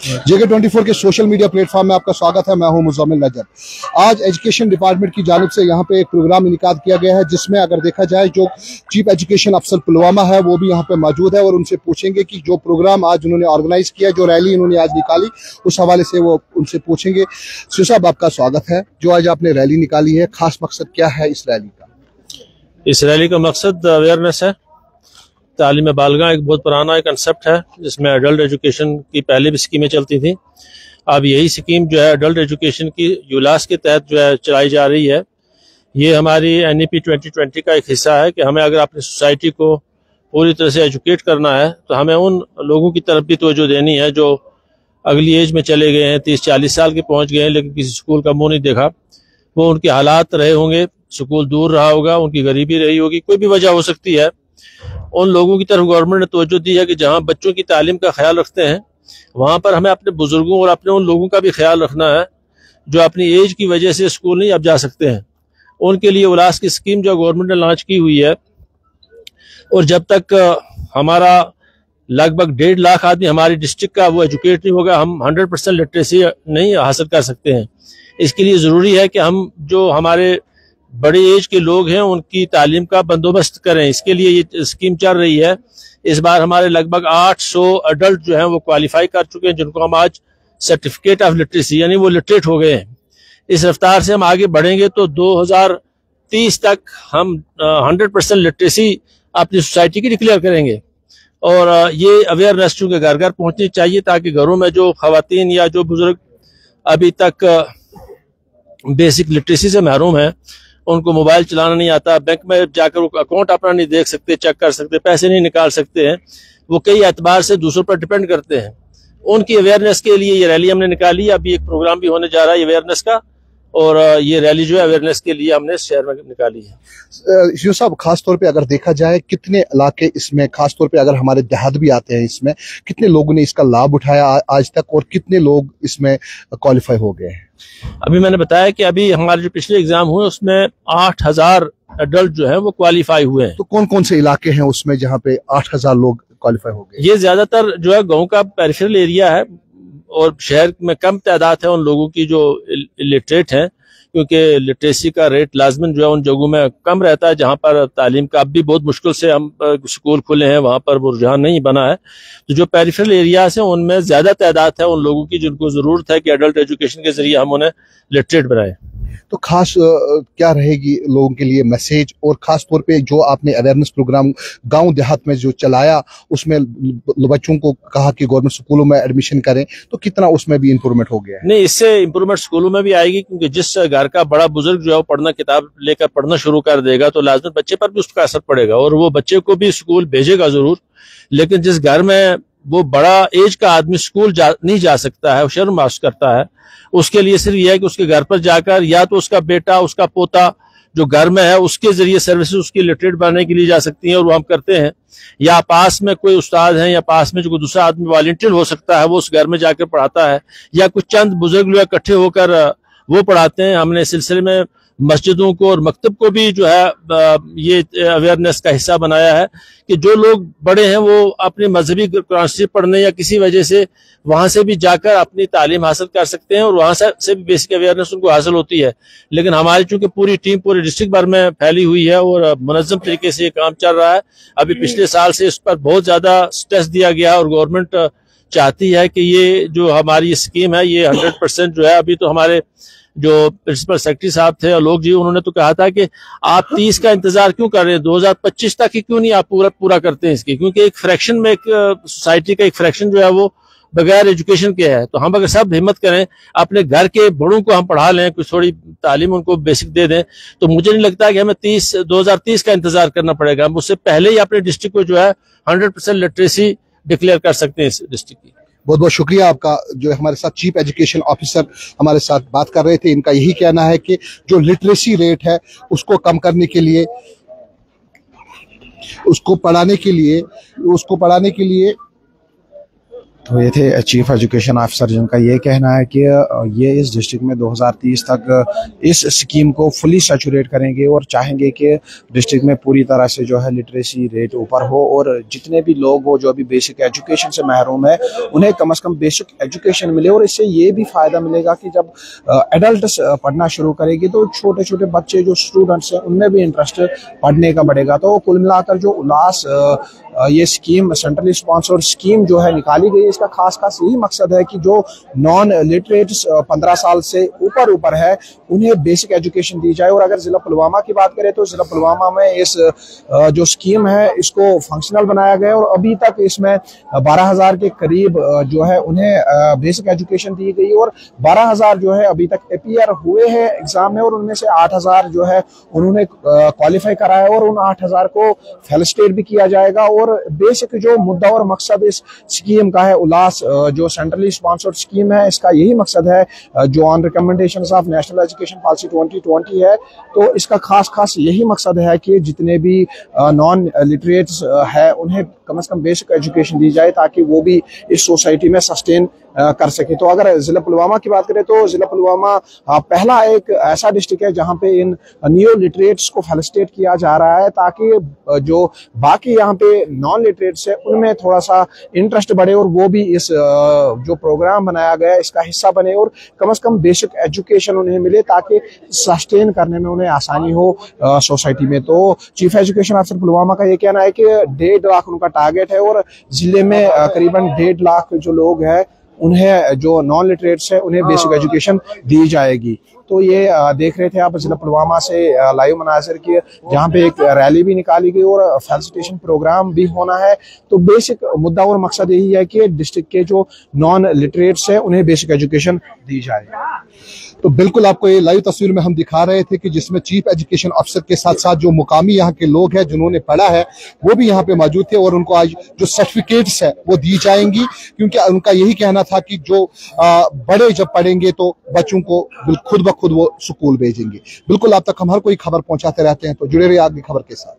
जेके twenty four के social media platform में आपका स्वागत है, मैं हूँ मुजमिल नज़र। आज एजुकेशन डिपार्टमेंट की जानब से यहाँ पे एक प्रोग्राम इनका किया गया है, जिसमें अगर देखा जाए जो चीफ एजुकेशन अफसर पुलवामा है, वो भी यहाँ पे मौजूद है और उनसे पूछेंगे कि जो प्रोग्राम आज उन्होंने ऑर्गेनाइज किया, जो रैली उन्होंने आज निकाली, उस हवाले से वो उनसे पूछेंगे। साहब, आपका स्वागत है। जो आज आपने रैली निकाली है, खास मकसद क्या है इस रैली का? इस रैली का मकसद अवेयरनेस है। तालीम बालगा एक बहुत पुराना एक कंसेप्ट है, जिसमें अडल्ट एजुकेशन की पहले भी स्कीमें चलती थी। अब यही स्कीम जो है अडल्ट एजुकेशन की यूलास के तहत जो है, चलाई जा रही है। ये हमारी N E P twenty twenty का एक हिस्सा है कि हमें अगर अपनी सोसाइटी को पूरी तरह से एजुकेट करना है तो हमें उन लोगों की तरफ़ भी तोजो देनी है जो अगली एज में चले गए हैं, तीस चालीस साल के पहुँच गए हैं, लेकिन किसी स्कूल का मुँह नहीं देखा। वो उनके हालात रहे होंगे स्कूल दूर रहा होगा, उनकी गरीबी रही होगी, कोई भी वजह हो सकती है। उन लोगों की तरफ़ गवर्नमेंट ने तोज्जो दी है कि जहाँ बच्चों की तालीम का ख्याल रखते हैं, वहाँ पर हमें अपने बुज़ुर्गों और अपने उन लोगों का भी ख्याल रखना है, जो अपनी एज की वजह से स्कूल नहीं अब जा सकते हैं। उनके लिए उलास की स्कीम जो गवर्नमेंट ने लॉन्च की हुई है, और जब तक हमारा लगभग डेढ़ लाख आदमी हमारी डिस्ट्रिक्ट का वो एजुकेट नहीं होगा, हम हंड्रेड परसेंट लिटरेसी नहीं हासिल कर सकते हैं। इसके लिए ज़रूरी है कि हम जो हमारे बड़ी एज के लोग हैं, उनकी तालीम का बंदोबस्त करें। इसके लिए ये स्कीम चल रही है। इस बार हमारे लगभग 800 अडल्ट जो हैं, वो क्वालिफाई कर चुके हैं, जिनको हम आज सर्टिफिकेट ऑफ़ लिटरेसी यानी वो लिटरेट हो गए हैं। इस रफ्तार से हम आगे बढ़ेंगे तो 2030 तक हम हंड्रेड परसेंट लिटरेसी अपनी सोसाइटी की डिक्लेयर करेंगे। और ये अवेयरनेस चूँकि घर घर पहुंचनी चाहिए, ताकि घरों में जो खातन या जो बुज़ुर्ग अभी तक बेसिक लिटरेसी से महरूम है उनको मोबाइल चलाना नहीं आता, बैंक में जाकर अकाउंट अपना नहीं देख सकते, चेक कर सकते, पैसे नहीं निकाल सकते हैं। वो कई एतबार से दूसरों पर डिपेंड करते हैं। उनकी अवेयरनेस के लिए ये रैली हमने निकाली, अभी एक प्रोग्राम भी होने जा रहा है अवेयरनेस का। और ये रैली जो है अवेयरनेस के लिए हमने शहर में निकाली है। यू साहब खास तौर पे अगर देखा जाए कितने इलाके इसमें खास तौर पे अगर हमारे देहात भी आते हैं इसमें कितने लोगों ने इसका लाभ उठाया आज तक और कितने लोग इसमें क्वालिफाई हो गए हैं? अभी मैंने बताया कि अभी हमारे जो पिछले एग्ज़ाम हुए उसमें आठ हज़ार अडल्ट जो है वो क्वालिफाई हुए हैं। तो कौन कौन से इलाके हैं उसमें जहाँ पे आठ हज़ार लोग क्वालिफाई हो गए? ये ज़्यादातर जो है गाँव का पेरिफेरल एरिया है और शहर में कम तादाद है उन लोगों की जो लिटरेट हैं, क्योंकि लिटरेसी का रेट लाजमन जो है उन जगहों में कम रहता है, जहाँ पर तालीम का अब भी बहुत मुश्किल से हम स्कूल खुले हैं, वहाँ पर वो रुझान नहीं बना है। तो जो पेरिफेरल एरियाज़ हैं, उनमें ज़्यादा तादाद है उन लोगों की जिनको ज़रूरत है कि एडल्ट एजुकेशन के ज़रिए हम उन्हें लिटरेट बनाएँ। तो खास क्या रहेगी लोगों के लिए मैसेज? और खास तौर पे जो आपने अवेयरनेस प्रोग्राम गाँव देहात में जो चलाया, उसमें बच्चों को कहा कि गवर्नमेंट स्कूलों में एडमिशन करें तो कितना उसमें भी इम्प्रूवमेंट हो गया नहीं, इससे इम्प्रूवमेंट स्कूलों में भी आएगी, क्योंकि जिस घर का बड़ा बुज़ुर्ग जो है वो पढ़ना, किताब लेकर पढ़ना शुरू कर देगा तो लाजमत बच्चे पर भी उसका असर पड़ेगा। और वो बच्चे को भी स्कूल भेजेगा ज़रूर, लेकिन जिस घर में वो बड़ा एज का आदमी स्कूल जा, नहीं जा सकता है शर्म मास करता है। उसके लिए सिर्फ़ यह है कि उसके घर पर जाकर या तो उसका बेटा उसका पोता जो घर में है उसके ज़रिए सर्विसेज़ उसकी लिटरेट बनाने के लिए जा सकती हैं और वो हम करते हैं। या पास में कोई उस्ताद है या पास में जो दूसरा आदमी वॉल्टियर हो सकता है वो उस घर में जाकर पढ़ाता है। या कुछ चंद बुज़ुर्ग लोग इकट्ठे होकर वो पढ़ाते हैं। हमने सिलसिले में मस्जिदों को और मकतब को भी जो है ये अवेयरनेस का हिस्सा बनाया है कि जो लोग बड़े हैं वो अपने मजहबी कुरान शरीफ पढ़ने या किसी वजह से वहाँ से भी जाकर अपनी तालीम हासिल कर सकते हैं और वहाँ से, से भी बेसिक अवेयरनेस उनको हासिल होती है। लेकिन हमारी चूँकि पूरी टीम पूरे डिस्ट्रिक्ट भर में फैली हुई है और मनजम तरीके से ये काम चल रहा है। अभी पिछले साल से इस पर बहुत ज़्यादा स्ट्रेस दिया गया और गवर्नमेंट चाहती है कि ये जो हमारी स्कीम है, ये हंड्रेड परसेंट जो है, अभी तो हमारे जो प्रिंसिपल सेक्रेटरी साहब थे आलोक जी, उन्होंने तो कहा था कि आप तीस का इंतज़ार क्यों कर रहे हैं? 2025 तक ही क्यों नहीं आप पूरा पूरा करते हैं इसकी? क्योंकि एक फ्रैक्शन में एक सोसाइटी का एक फ्रैक्शन जो है वो बगैर एजुकेशन के है। तो हम अगर सब हिम्मत करें, अपने घर के बड़ों को हम पढ़ा लें, कुछ थोड़ी तालीम उनको बेसिक दे दें तो मुझे नहीं लगता कि हमें तीस, दो का इंतज़ार करना पड़ेगा। हम उससे पहले ही अपने डिस्ट्रिक्ट को जो है, हंड्रेड लिटरेसी डिक्लेयर कर सकते हैं इस डिस्ट्रिक्ट की। बहुत बहुत शुक्रिया आपका, जो हमारे साथ चीफ एजुकेशन ऑफिसर हमारे साथ बात कर रहे थे। इनका यही कहना है कि जो लिटरेसी रेट है, उसको कम करने के लिए, उसको पढ़ाने के लिए, उसको पढ़ाने के लिए तो ये थे चीफ एजुकेशन ऑफिसर जिनका ये कहना है कि ये इस डिस्ट्रिक्ट में 2030 तक इस स्कीम को फुली सेचुरेट करेंगे और चाहेंगे कि डिस्ट्रिक्ट में पूरी तरह से जो है लिटरेसी रेट ऊपर हो और जितने भी लोग हो, जो अभी बेसिक एजुकेशन से महरूम है, उन्हें कम अज़ कम बेसिक एजुकेशन मिले और इससे ये भी फ़ायदा मिलेगा कि जब एडल्ट पढ़ना शुरू करेगी तो छोटे छोटे बच्चे जो स्टूडेंट्स हैं, उनमें भी इंटरेस्ट पढ़ने का बढ़ेगा। तो कुल मिलाकर जो उल्लास ये स्कीम, सेंट्रली स्पॉन्सर्ड स्कीम जो है निकाली गई इसका खास खास यही मकसद है कि जो नॉन लिटरेट पंद्रह साल से ऊपर ऊपर है, उन्हें बेसिक एजुकेशन दी जाए। और अगर जिला पुलवामा की बात करें तो जिला पुलवामा में इस जो स्कीम है, इसको फंक्शनल बनाया गया और अभी तक इसमें बारह हज़ार के करीब जो है उन्हें बेसिक एजुकेशन दी गई और बारह हज़ार जो है अभी तक अपियर हुए हैं एग्ज़ाम में, और उनमें से आठ हज़ार जो है उन्होंने क्वालिफाई कराया और उन आठ हज़ार को फेलिस्टेट भी किया जाएगा। और बेसिक जो मुद्दा और मकसद इस स्कीम का है, उल्लास जो सेंट्रली स्पॉन्सर्ड स्कीम है, इसका यही मकसद है जो on recommendation of national education policy 2020 है तो इसका खास खास यही मकसद है कि जितने भी नॉन लिटरेट्स है, उन्हें कम से कम बेसिक एजुकेशन दी जाए ताकि वो भी इस सोसाइटी में सस्टेन कर सके। तो अगर जिला पुलवामा की बात करें तो जिला पुलवामा पहला एक ऐसा डिस्ट्रिक्ट है जहाँ पे इन न्यू लिटरेट्स को फेलिस्टेट किया जा रहा है ताकि जो बाकी यहाँ पे नॉन लिटरेट्स है, उनमें थोड़ा सा इंटरेस्ट बढ़े और वो भी इस जो प्रोग्राम बनाया गया है, इसका हिस्सा बने और कम से कम बेसिक एजुकेशन उन्हें मिले ताकि सस्टेन करने में उन्हें आसानी हो सोसाइटी में। तो चीफ एजुकेशन ऑफिसर पुलवामा का ये कहना है कि डेढ़ लाख उनका टारगेट है और ज़िले में करीबन डेढ़ लाख जो लोग हैं उन्हें जो नॉन लिटरेट्स है उन्हें बेसिक एजुकेशन दी जाएगी। तो ये देख रहे थे आप जिला पुलवामा से लाइव मनाजर की जहाँ पे एक रैली भी निकाली गई और फैसिलिटेशन प्रोग्राम भी होना है। तो बेसिक मुद्दा और मकसद यही है कि डिस्ट्रिक्ट के जो नॉन लिटरेट्स है उन्हें बेसिक एजुकेशन दी जाए। तो बिल्कुल आपको ये लाइव तस्वीर में हम दिखा रहे थे कि जिसमें चीफ एजुकेशन अफसर के साथ साथ जो मुकामी यहाँ के लोग हैं जिन्होंने पढ़ा है वो भी यहाँ पे मौजूद थे और उनको आज जो सर्टिफिकेट्स है वो दी जाएँगी। क्योंकि उनका यही कहना था कि जो आ, बड़े जब पढ़ेंगे तो बच्चों को खुद ब खुद वो स्कूल भेजेंगे। बिल्कुल आप तक हम हर कोई खबर पहुंचाते रहते हैं तो जुड़े रहिए आगे खबर के साथ।